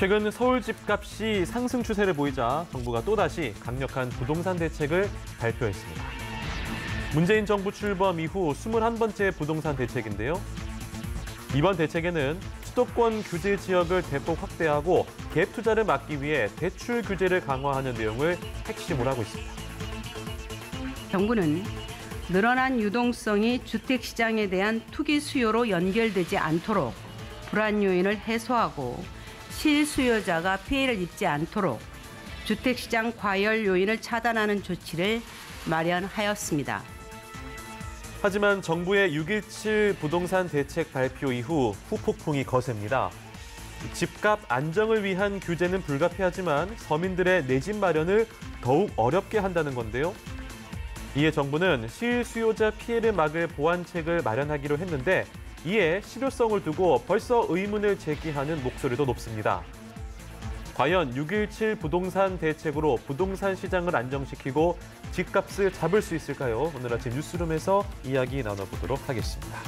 최근 서울 집값이 상승 추세를 보이자 정부가 또다시 강력한 부동산 대책을 발표했습니다. 문재인 정부 출범 이후 21번째 부동산 대책인데요. 이번 대책에는 수도권 규제 지역을 대폭 확대하고 갭 투자를 막기 위해 대출 규제를 강화하는 내용을 핵심으로 하고 있습니다. 정부는 늘어난 유동성이 주택 시장에 대한 투기 수요로 연결되지 않도록 불안 요인을 해소하고 실수요자가 피해를 입지 않도록 주택 시장 과열 요인을 차단하는 조치를 마련하였습니다. 하지만 정부의 6.17 부동산 대책 발표 이후 후폭풍이 거셉니다. 집값 안정을 위한 규제는 불가피하지만 서민들의 내 집 마련을 더욱 어렵게 한다는 건데요. 이에 정부는 실수요자 피해를 막을 보완책을 마련하기로 했는데 이에 실효성을 두고 벌써 의문을 제기하는 목소리도 높습니다. 과연 6.17 부동산 대책으로 부동산 시장을 안정시키고 집값을 잡을 수 있을까요? 오늘 아침 뉴스룸에서 이야기 나눠보도록 하겠습니다.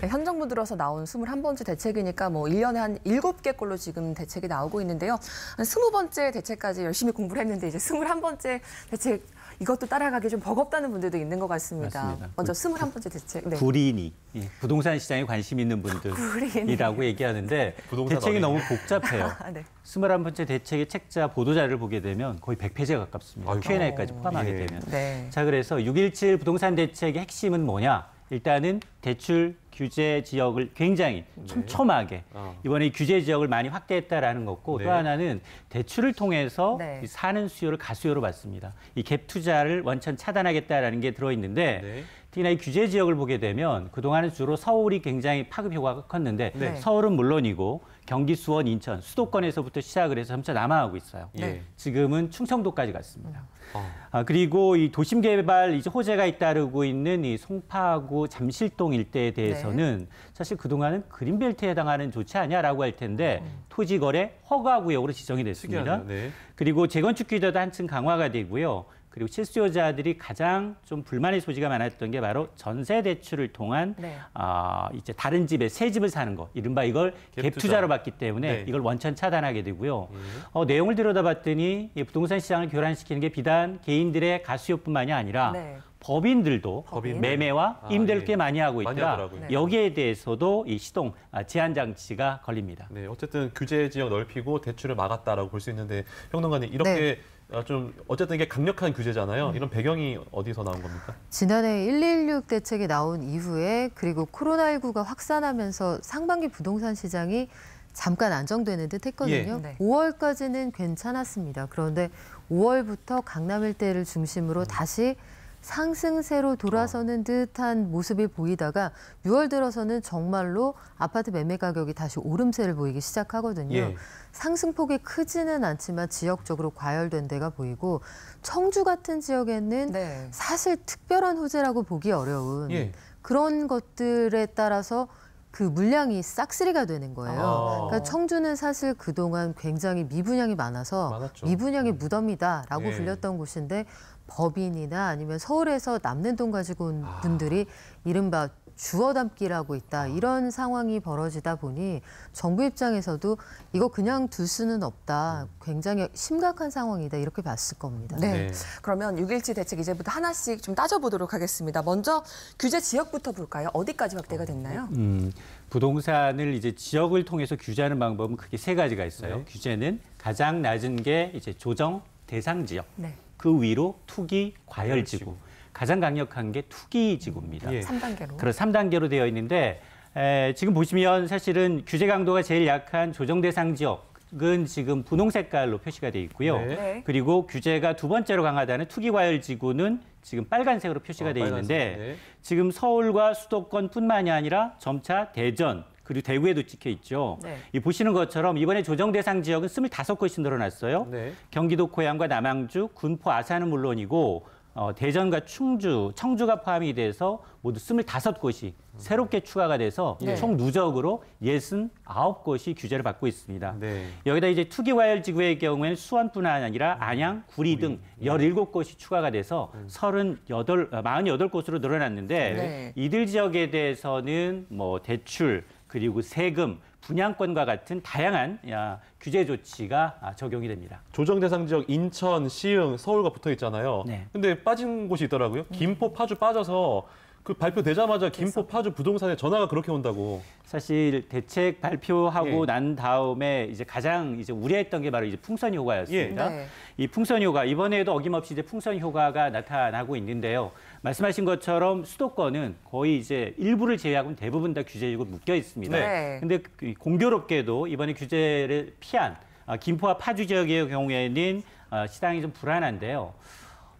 네, 현 정부 들어서 나온 21번째 대책이니까 뭐 1년에 한 7개 꼴로 지금 대책이 나오고 있는데요. 한 20번째 대책까지 열심히 공부를 했는데 이제 21번째 대책 이것도 따라가기 좀 버겁다는 분들도 있는 것 같습니다. 맞습니다. 먼저 21번째 대책. 네. 구린이 예, 부동산 시장에 관심 있는. 분들이라고 얘기하는데 대책이. 너무 복잡해요. 아, 네. 21번째 대책의 책자 보도자를 보게 되면 거의 100페이지에 가깝습니다. Q&A까지 포함하게 예. 되면. 네. 자, 그래서 6.17 부동산 대책의 핵심은 뭐냐? 일단은 대출 규제 지역을 굉장히 촘촘하게 아. 이번에 이 규제 지역을 많이 확대했다라는 거고 네. 또 하나는 대출을 통해서 네. 이 사는 수요를 가수요로 봤습니다. 이 갭 투자를 원천 차단하겠다라는 게 들어 있는데 네. 특히나 이 규제 지역을 보게 되면 그동안은 주로 서울이 굉장히 파급 효과가 컸는데 네. 서울은 물론이고 경기, 수원, 인천, 수도권에서부터 시작을 해서 점차 남아가고 있어요. 예. 지금은 충청도까지 갔습니다. 어. 아, 그리고 이 도심 개발 이제 호재가 잇따르고 있는 이 송파구 잠실동 일대에 대해서는 사실 그동안은 그린벨트에 해당하는 조치 아니야라고 할 텐데 토지 거래 허가 구역으로 지정이 됐습니다. 특이하네요. 네. 그리고 재건축 규제도 한층 강화가 되고요. 그리고 실수요자들이 가장 좀 불만의 소지가 많았던 게 바로 전세 대출을 통한 네. 아 이제 다른 집에 새 집을 사는 거 이른바 이걸 갭갭 투자. 투자로 받기 때문에 네. 이걸 원천 차단하게 되고요. 어, 내용을 들여다봤더니 이 부동산 시장을 교란시키는 게 비단 개인들의 가수요뿐만이 아니라 네. 법인들도 법인? 매매와 아, 임대를 예. 꽤 많이 하고 많이 있다. 하더라고요. 네. 여기에 대해서도 이 시동 아, 제한 장치가 걸립니다. 네, 어쨌든 규제 지역 넓히고 대출을 막았다라고 볼 수 있는데 평론가님 이렇게 어, 좀 어쨌든 이게 강력한 규제잖아요. 이런 배경이 어디서 나온 겁니까? 지난해 116 대책이 나온 이후에 그리고 코로나19가 확산하면서 상반기 부동산 시장이 잠깐 안정되는 듯 했거든요. 예. 네. 5월까지는 괜찮았습니다. 그런데 5월부터 강남 일대를 중심으로 다시 상승세로 돌아서는 듯한 모습이 보이다가 6월 들어서는 정말로 아파트 매매 가격이 다시 오름세를 보이기 시작하거든요. 예. 상승폭이 크지는 않지만 지역적으로 과열된 데가 보이고 청주 같은 지역에는 네. 사실 특별한 호재라고 보기 어려운 예. 그런 것들에 따라서 그 물량이 싹쓸이가 되는 거예요. 아. 그러니까 청주는 사실 그동안 굉장히 미분양이 많아서 많았죠. 미분양의 무덤이다라고 예. 불렸던 곳인데 법인이나 아니면 서울에서 남는 돈 가지고 온 아. 분들이 이른바 주워 담기라고 있다 이런 상황이 벌어지다 보니 정부 입장에서도 이거 그냥 둘 수는 없다 굉장히 심각한 상황이다 이렇게 봤을 겁니다. 네. 네. 그러면 6.17 대책 이제부터 하나씩 좀 따져보도록 하겠습니다. 먼저 규제 지역부터 볼까요? 어디까지 확대가 됐나요? 음, 부동산을 이제 지역을 통해서 규제하는 방법은 크게 세 가지가 있어요. 네. 규제는 가장 낮은 게 이제 조정 대상 지역. 네. 그 위로 투기 과열지구. 가장 강력한 게 투기 지구입니다. 예. 3단계로. 그래서 3단계로 되어 있는데 에, 지금 보시면 사실은 규제 강도가 제일 약한 조정 대상 지역은 지금 분홍 색깔로 표시가 돼 있고요. 네. 네. 그리고 규제가 두 번째로 강하다는 투기 과열 지구는 지금 빨간색으로 표시가 아, 돼 빨간색. 있는데 네. 지금 서울과 수도권뿐만이 아니라 점차 대전 그리고 대구에도 찍혀 있죠. 네. 이 보시는 것처럼 이번에 조정 대상 지역은 25곳이 늘어났어요. 네. 경기도 고양과 남양주, 군포, 아산은 물론이고 어, 대전과 충주, 청주가 포함이 돼서 모두 25곳이 새롭게 추가가 돼서 네. 총 누적으로 69곳이 규제를 받고 있습니다. 네. 여기다 이제 투기과열 지구의 경우에는 수원뿐 아니라 안양, 구리 등 17곳이 추가가 돼서 38, 어, 48곳으로 늘어났는데 네. 이들 지역에 대해서는 뭐 대출 그리고 세금, 분양권과 같은 다양한 야, 규제 조치가 아, 적용이 됩니다. 조정 대상 지역 인천, 시흥, 서울과 붙어 있잖아요. 네. 근데 빠진 곳이 있더라고요. 김포, 파주 빠져서 그 발표되자마자 김포, 파주 부동산에 전화가 그렇게 온다고. 사실 대책 발표하고 예. 난 다음에 이제 가장 이제 우려했던 게 바로 이제 풍선 효과였습니다. 네. 이 풍선 효과 이번에도 어김없이 이제 풍선 효과가 나타나고 있는데요. 말씀하신 것처럼 수도권은 거의 이제 일부를 제외하고는 대부분 다 규제적으로 묶여 있습니다. 네. 근데 그 공교롭게도 이번에 규제를 피한 아, 김포와 파주 지역의 경우에는 아, 시장이 좀 불안한데요.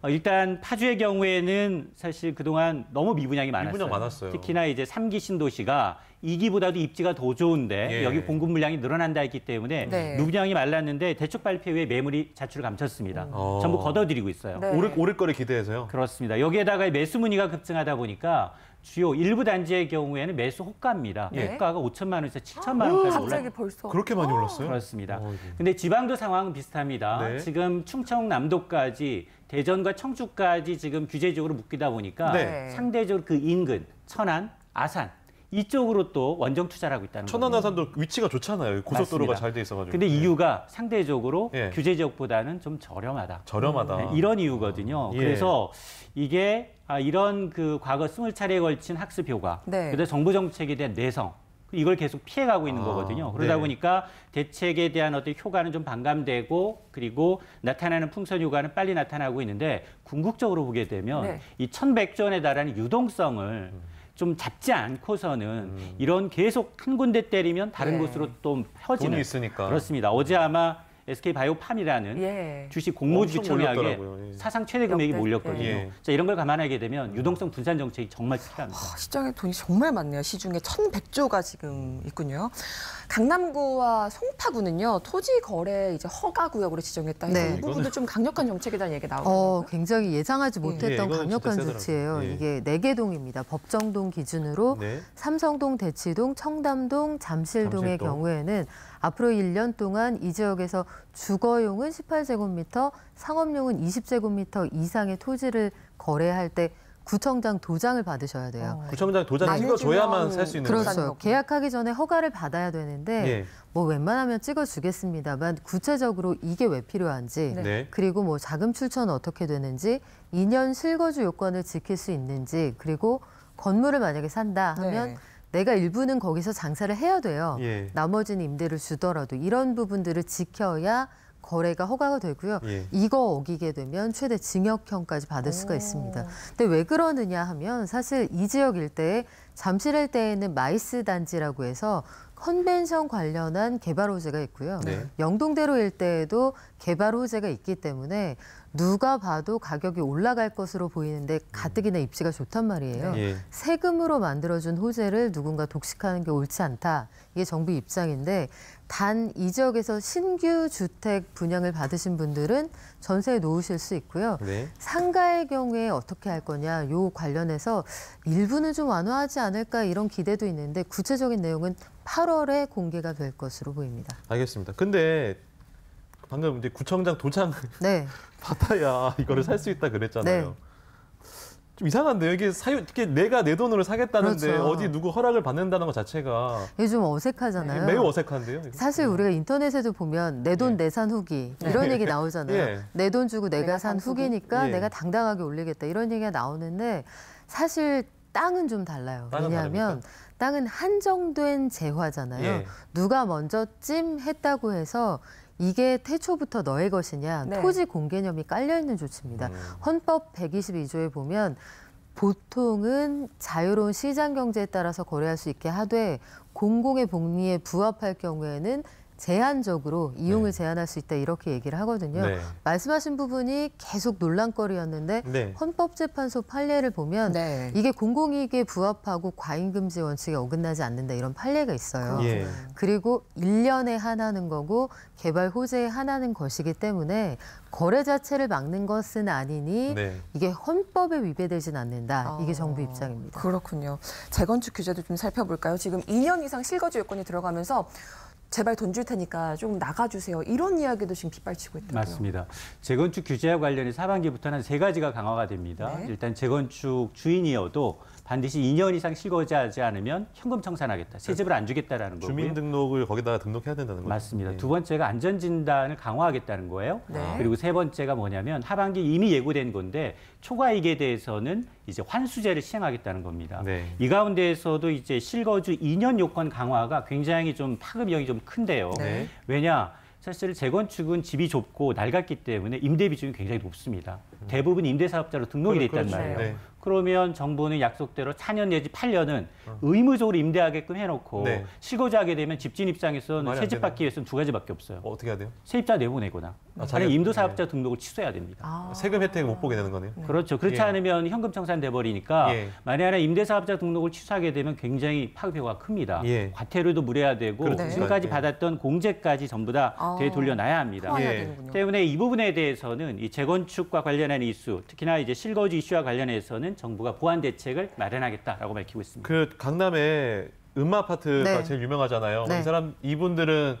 어, 일단 파주의 경우에는 사실 그동안 너무 미분양이 많았어요. 미분양 많았어요. 특히나 이제 삼기 신도시가 이기보다도 입지가 더 좋은데 예. 여기 공급 물량이 늘어난다 했기 때문에 네. 미분양이 말랐는데 대축 발표 후에 매물이 자취를 감췄습니다. 어. 전부 걷어들이고 있어요. 네. 오를, 오를 거를 기대해서요. 그렇습니다. 여기에다가 매수 문의가 급증하다 보니까 주요 일부 단지의 경우에는 매수 호가입니다. 네. 호가가 5천만 원에서 7천만 원까지 갑자기 올라. 벌써 그렇게 많이 올랐어요? 그렇습니다. 어이구. 근데 지방도 상황은 비슷합니다. 네. 지금 충청남도까지 대전과 청주까지 지금 규제적으로 묶이다 보니까 네. 상대적으로 그 인근 천안, 아산 이쪽으로 또 원정 투자를 하고 있다는 거예요. 천안아산도 위치가 좋잖아요. 고속도로가. 잘 돼 있어가지고. 근데 네. 이유가 상대적으로 예. 규제 지역보다는 좀 저렴하다. 저렴하다. 네, 이런 이유거든요. 예. 그래서 이게 아, 이런 그 과거 스물 차례에 걸친 학습 효과, 네. 그다음 정부 정책에 대한 내성, 이걸 계속 피해가고 있는 아, 거거든요. 그러다 네. 보니까 대책에 대한 어떤 효과는 좀 반감되고 그리고 나타나는 풍선 효과는 빨리 나타나고 있는데 궁극적으로 보게 되면 네. 이 1100조원에 달하는 유동성을 좀 잡지 않고서는 이런 계속 한 군데 때리면 다른 네. 곳으로 또 펴지는 돈이 있으니까. 그렇습니다. 어제 아마 SK 바이오팜이라는 예. 주식 몰렸더라고요. 예. 사상 최대 금액이 역대. 몰렸거든요. 예. 자, 이런 걸 감안하게 되면 유동성 분산 정책이 정말 필요합니다. 아, 시장에 돈이 정말 많네요. 시중에 1,100조가 지금 있군요. 강남구와 송파구는요. 토지 거래 이제 허가 구역으로 지정했다 해서 네. 이 부분도 좀 강력한 대한 얘기가 어, 나오더라고요. 굉장히 예상하지 예, 못했던 진짜 강력한. 조치예요. 예. 이게 네개 동입니다. 법정동 기준으로 네. 삼성동, 대치동, 청담동, 잠실동의 잠실동. 경우에는 앞으로 1년 동안 이 지역에서 주거용은 18제곱미터, 상업용은 20제곱미터 이상의 토지를 거래할 때 구청장 도장을 받으셔야 돼요. 어. 구청장 도장 찍어줘야만 살 수 있는 그렇죠. 거죠. 그렇죠. 계약하기 전에 허가를 받아야 되는데 예. 뭐 웬만하면 찍어주겠습니다만 구체적으로 이게 왜 필요한지 네. 네. 그리고 뭐 자금 출처는 어떻게 되는지 2년 실거주 요건을 지킬 수 있는지 그리고 건물을 만약에 산다 하면 네. 내가 일부는 거기서 장사를 해야 돼요. 예. 나머지는 임대를 주더라도 이런 부분들을 지켜야 거래가 허가가 되고요. 예. 이거 어기게 되면 최대 징역형까지 받을 수가 오. 있습니다. 근데 왜 그러느냐 하면 사실 이 지역 일대에 잠실 일대에는 MICE 단지라고 해서 컨벤션 관련한 개발 호재가 있고요. 네. 영동대로 일대에도 개발 호재가 있기 때문에 누가 봐도 가격이 올라갈 것으로 보이는데 가뜩이나 입지가 좋단 말이에요. 예. 세금으로 만들어준 호재를 누군가 독식하는 게 옳지 않다. 이게 정부 입장인데 단 이 지역에서 신규 주택 분양을 받으신 분들은 전세에 놓으실 수 있고요. 네. 상가의 경우에 어떻게 할 거냐 요 관련해서 일부는 좀 완화하지 않을까 이런 기대도 있는데 구체적인 내용은 8월에 공개가 될 것으로 보입니다. 알겠습니다. 근데 방금 이제 구청장 도장 네. 받아야 이거를 살 수 있다 그랬잖아요. 네. 좀 이상한데요. 이게 사유, 이게 내가 내 돈으로 사겠다는데 그렇죠. 어디 누구 허락을 받는다는 것 자체가 이게 좀 어색하잖아요. 매우 어색한데요. 이거? 사실 우리가 인터넷에도 보면 내 돈 내산 후기 이런 얘기 나오잖아요. 예. 내돈 주고 내가, 내가 산 산 후기. 후기니까 예. 내가 당당하게 올리겠다 이런 얘기가 나오는데 사실 땅은 좀 달라요. 땅은 왜냐하면 다릅니까? 땅은 한정된 재화잖아요. 예. 누가 먼저 찜했다고 해서 이게 태초부터 너의 것이냐 네. 토지 공개념이 깔려 있는 조치입니다. 음. 헌법 122조에 보면 보통은 자유로운 시장 경제에 따라서 거래할 수 있게 하되 공공의 복리에 부합할 경우에는 제한적으로 이용을 네. 제한할 수 있다 이렇게 얘기를 하거든요. 네. 말씀하신 부분이 계속 논란거리였는데 네. 헌법재판소 판례를 보면 네. 이게 공공이익에 부합하고 과잉금지 원칙에 어긋나지 않는다 이런 판례가 있어요. 예. 그리고 일년에 하나는 거고 개발 호재에 하나는 것이기 때문에 거래 자체를 막는 것은 아니니 네. 이게 헌법에 위배되진 않는다. 이게 아, 정부 입장입니다. 그렇군요. 재건축 규제도 좀 살펴볼까요? 지금 2년 이상 실거주 요건이 들어가면서 제발 돈 줄 테니까 좀 나가주세요. 이런 이야기도 지금 빗발치고 있다고요. 맞습니다. 재건축 규제와 관련해서 하반기부터는 세 가지가 강화가 됩니다. 네. 일단 재건축 주인이어도 반드시 2년 이상 실거주하지 않으면 현금 청산하겠다. 새 집을 안 주겠다라는 거고요. 주민등록을 거기다가 등록해야 된다는 거죠. 맞습니다. 예. 두 번째가 안전진단을 강화하겠다는 거예요. 네. 그리고 세 번째가 뭐냐면 하반기 이미 예고된 건데 초과이익에 대해서는 이제 환수제를 시행하겠다는 겁니다. 네. 이 가운데에서도 이제 실거주 2년 요건 강화가 굉장히 좀 파급력이 좀 큰데요. 네. 왜냐? 사실 재건축은 집이 좁고 낡았기 때문에 임대 비중이 굉장히 높습니다. 대부분 임대사업자로 등록이 돼 있단 그렇죠. 말이에요. 네. 그러면 정부는 약속대로 4년 내지 8년은 의무적으로 임대하게끔 해놓고 네. 실거주 하게 되면 집주인 입장에서는 새집 받기 위해서는 두 가지밖에 없어요. 어, 어떻게 해야 돼요? 세입자 내보내거나 아, 아니면 임도사업자 등록을 취소해야 됩니다. 아. 세금 혜택을 못 보게 되는 거네요. 그렇죠. 그렇지 예. 않으면 현금 청산돼 버리니까 예. 만약에 임대사업자 등록을 취소하게 되면 굉장히 파급효과가 큽니다. 예. 과태료도 물어야 되고 그렇죠. 지금까지 예. 받았던 공제까지 전부 다 아. 되돌려놔야 합니다. 예. 때문에 이 부분에 대해서는 이 재건축과 관련 한 이슈, 특히나 이제 실거주 이슈와 관련해서는 정부가 보완 대책을 마련하겠다라고 밝히고 있습니다. 그 강남에 음마 아파트가 네. 제일 유명하잖아요. 네. 이 사람 이분들은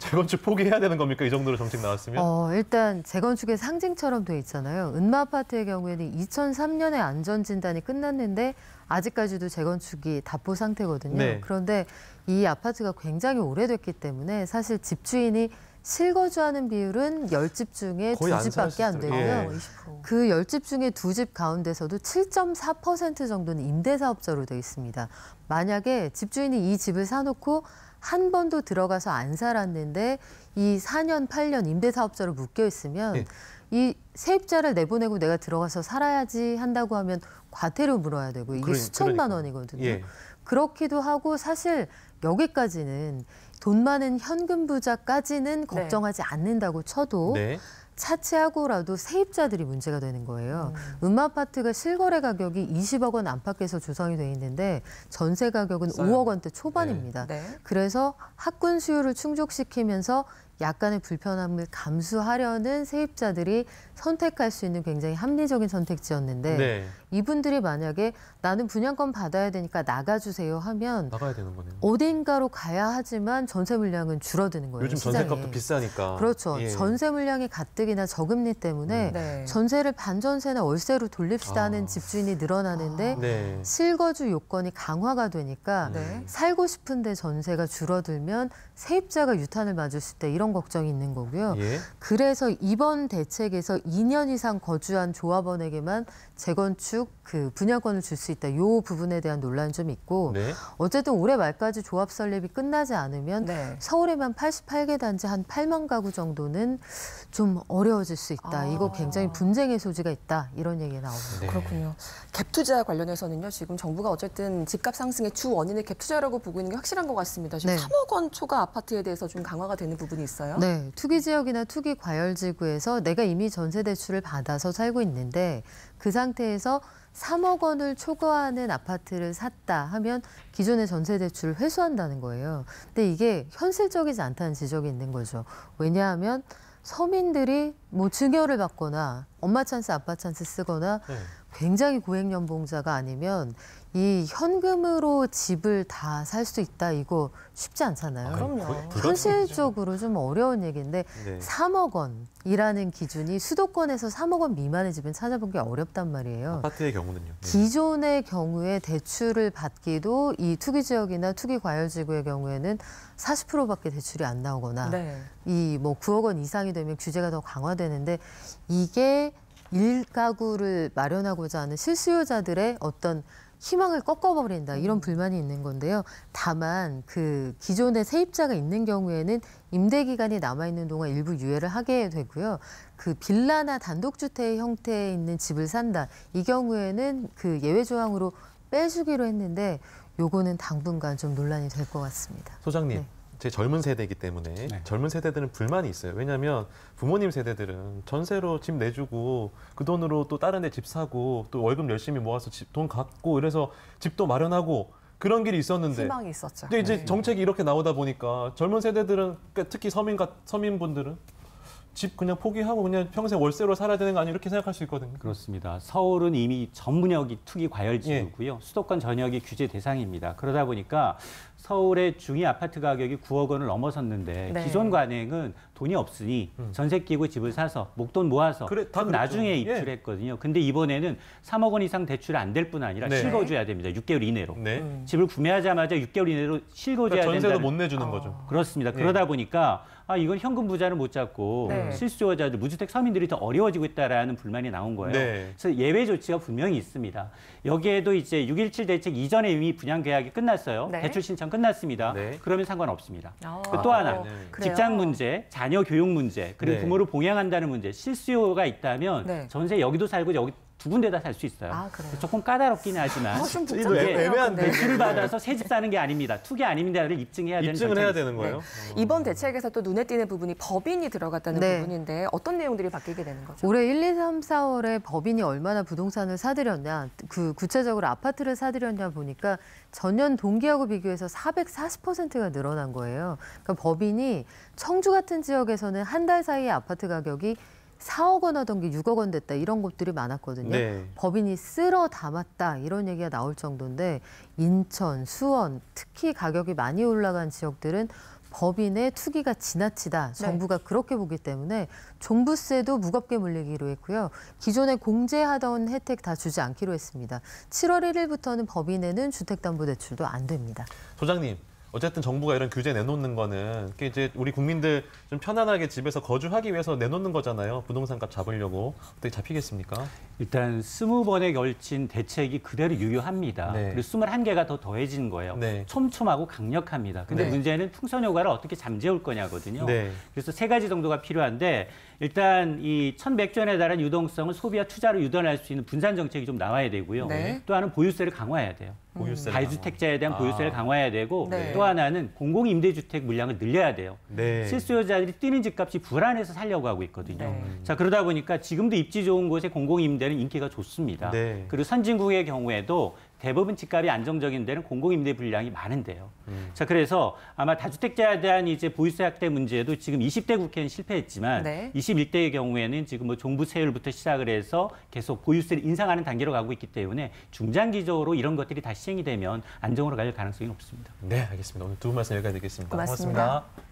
재건축 포기해야 되는 겁니까? 이 정도로 정책 나왔으면? 어, 일단 재건축의 상징처럼 돼 있잖아요. 은마 아파트의 경우에는 2003년에 안전 진단이 끝났는데 아직까지도 재건축이 답보 상태거든요. 네. 그런데 이 아파트가 굉장히 오래됐기 때문에 사실 집주인이 실거주하는 비율은 10집 중에 거의 안 2집밖에 안 살았을 되고요. 예. 20%. 그 10집 중에 두집 가운데서도 7.4% 정도는 임대사업자로 되어 있습니다. 만약에 집주인이 이 집을 사놓고 한 번도 들어가서 안 살았는데 이 4년, 8년 임대사업자로 묶여 있으면 예. 이 세입자를 내보내고 내가 들어가서 살아야지 한다고 하면 과태료 물어야 되고 이게 그러니- 수천만 그러니까. 원이거든요. 예. 그렇기도 하고 사실 여기까지는 돈 많은 현금 부자까지는 걱정하지 않는다고 쳐도 네. 차치하고라도 세입자들이 문제가 되는 거예요. 음. 아파트가 실거래 가격이 20억 원 안팎에서 조성이 돼 있는데 전세 가격은 싸요. 5억 원대 초반입니다. 네. 그래서 학군 수요를 충족시키면서 약간의 불편함을 감수하려는 세입자들이 선택할 수 있는 굉장히 합리적인 선택지였는데 네. 이분들이 만약에 나는 분양권 받아야 되니까 나가주세요 하면 나가야 되는 거네요. 어딘가로 가야 하지만 전세 물량은 줄어드는 거예요. 요즘 시장에. 전세값도 비싸니까. 그렇죠. 예. 전세 물량이 가뜩이나 저금리 때문에 네. 전세를 반전세나 월세로 돌립시다 하는 아. 집주인이 늘어나는데 네. 실거주 요건이 강화가 되니까 네. 살고 싶은데 전세가 줄어들면 세입자가 유탄을 맞을 때 이런 걱정이 있는 거고요. 예. 그래서 이번 대책에서 2년 이상 거주한 조합원에게만 재건축 그 분양권을 줄 수 있다. 요 부분에 대한 논란이 좀 있고 네. 어쨌든 올해 말까지 조합 설립이 끝나지 않으면 네. 서울에만 88개 단지 한 8만 가구 정도는 좀 어려워질 수 있다. 아. 이거 굉장히 분쟁의 소지가 있다. 이런 얘기가 나옵니다. 네. 그렇군요. 갭 투자 관련해서는요. 지금 정부가 어쨌든 집값 상승의 주 원인을 갭 투자라고 보고 있는 게 확실한 것 같습니다. 지금 네. 3억 원 초과 아파트에 대해서 좀 강화가 되는 부분이 있어요. 네, 투기 지역이나 투기 과열 지구에서 내가 이미 전세 대출을 받아서 살고 있는데 그 상태에서 3억 원을 초과하는 아파트를 샀다 하면 기존의 전세 대출을 회수한다는 거예요. 근데 이게 현실적이지 않다는 지적이 있는 거죠. 왜냐하면 서민들이 뭐 증여를 받거나 엄마 찬스, 아빠 찬스 쓰거나 네. 굉장히 고액 연봉자가 아니면 이 현금으로 집을 다 살 수 있다 이거 쉽지 않잖아요. 그럼요. 거의 불가능하죠. 현실적으로 좀 어려운 얘기인데 네. 3억 원이라는 기준이 수도권에서 3억 원 미만의 집은 찾아보기 어렵단 말이에요. 아파트의 경우는요. 네. 기존의 경우에 대출을 받기도 이 투기 지역이나 투기 과열 지구의 경우에는 40%밖에 대출이 안 나오거나 네. 이뭐 9억 원 이상이 되면 규제가 더 강화되는데 이게 일가구를 마련하고자 하는 실수요자들의 어떤 희망을 꺾어버린다 이런 불만이 있는 건데요. 다만 그 기존의 세입자가 있는 경우에는 임대 기간이 남아 있는 동안 일부 유예를 하게 되고요. 그 빌라나 단독주택 형태에 있는 집을 산다 이 경우에는 그 예외 조항으로 빼주기로 했는데 요거는 당분간 좀 논란이 될 것 같습니다. 소장님, 네. 제 젊은 세대이기 때문에 네. 젊은 세대들은 불만이 있어요. 왜냐하면 부모님 세대들은 전세로 집 내주고 그 돈으로 또 다른 데 집 사고 또 월급 열심히 모아서 집 돈 갚고 이래서 집도 마련하고 그런 길이 있었는데 희망이 있었죠. 근데 이제 네. 정책이 이렇게 나오다 보니까 젊은 세대들은 그러니까 특히 서민 가 서민분들은 집 그냥 포기하고 그냥 평생 월세로 살아야 되는 거 아니 이렇게 생각할 수 있거든요. 그렇습니다. 서울은 이미 전문역이 투기 과열 예. 지구고요. 수도권 전역이 규제 대상입니다. 그러다 보니까 서울의 중위 아파트 가격이 9억 원을 넘어섰는데 네. 기존 관행은 돈이 없으니 전세 끼고 집을 사서 목돈 모아서 음. 그래, 그랬죠. 나중에 예. 입주했거든요. 근데 이번에는 3억 원 이상 대출이 안될 뿐 아니라 네. 실거주해야 됩니다. 6개월 이내로. 네. 집을 구매하자마자 6개월 이내로 실거주해야 그러니까 전세도 된다는 못 내주는 거죠. 그렇습니다. 네. 그러다 보니까 아 이건 현금 부자를 못 잡고 네. 실수요자들 무주택 서민들이 더 어려워지고 있다라는 불만이 나온 거예요. 네. 그래서 예외 조치가 분명히 있습니다. 여기에도 이제 6.17 대책 이전에 이미 분양 계약이 끝났어요. 네. 대출 신청 끝났습니다. 네. 그러면 상관없습니다. 아, 그또 하나 네. 그래요? 직장 문제, 자녀 교육 문제, 그리고 네. 부모를 봉양한다는 문제, 실수요가 있다면 네. 전세 여기도 살고 여기 두 군데다 살 수 있어요. 아, 그래요? 조금 까다롭긴 하지만 어, 좀 이거. 애매한 근데. 대출을 받아서 새 집 사는 게 아닙니다. 투기 아닙니다를 입증해야 되는 입증을 해야. 되는 거예요. 네. 이번 대책에서 또 눈에 띄는 부분이 법인이 들어갔다는 네. 부분인데 어떤 내용들이 바뀌게 되는 거죠? 올해 1, 2, 3, 4월에 법인이 얼마나 부동산을 사들였냐, 그 구체적으로 아파트를 사들였냐 보니까 전년 동기하고 비교해서 440%가 늘어난 거예요. 그러니까 법인이 청주 같은 지역에서는 한 달 사이에 아파트 가격이 4억 원 하던 게 6억 원 됐다 이런 곳들이 많았거든요. 네. 법인이 쓸어 담았다 이런 얘기가 나올 정도인데 인천, 수원 특히 가격이 많이 올라간 지역들은 법인의 투기가 지나치다 정부가 그렇게 보기 때문에 종부세도 무겁게 물리기로 했고요. 기존에 공제하던 혜택 다 주지 않기로 했습니다. 7월 1일부터는 법인에는 주택담보대출도 안 됩니다. 소장님, 어쨌든 정부가 이런 규제 내놓는 거는 그게 이제 우리 국민들 좀 편안하게 집에서 거주하기 위해서 내놓는 거잖아요. 부동산 값 잡으려고 어떻게 잡히겠습니까? 일단 스무 번에 걸친 대책이 그대로 유효합니다. 네. 그리고 스물한 개가 더 더해진 거예요. 네. 촘촘하고 강력합니다. 근데 네. 문제는 풍선 효과를 어떻게 잠재울 거냐거든요. 네. 그래서 세 가지 정도가 필요한데 일단 이 1,100조에 달한 유동성을 소비와 투자로 유도할 수 있는 분산 정책이 좀 나와야 되고요. 네. 또 하나는 보유세를 강화해야 돼요. 보유세 다주택자에 대한 아. 보유세를 강화해야 되고 네. 또 하나는 공공 임대주택 물량을 늘려야 돼요. 네. 실수요자들이 뛰는 집값이 불안해서 살려고 하고 있거든요. 네. 자 그러다 보니까 지금도 입지 좋은 곳에 공공 임대는 인기가 좋습니다. 네. 그리고 선진국의 경우에도 대부분 집값이 안정적인 데는 공공임대 분량이 많은데요. 음. 자 그래서 아마 다주택자에 대한 이제 보유세 확대 문제도 지금 20대 국회는 실패했지만 네. 21대의 경우에는 지금 뭐 종부 세율부터 시작을 해서 계속 보유세를 인상하는 단계로 가고 있기 때문에 중장기적으로 이런 것들이 다 시행이 되면 안정으로 갈 가능성이 높습니다. 네, 알겠습니다. 오늘 두 분 말씀 여기까지 듣겠습니다. 고맙습니다. 고맙습니다.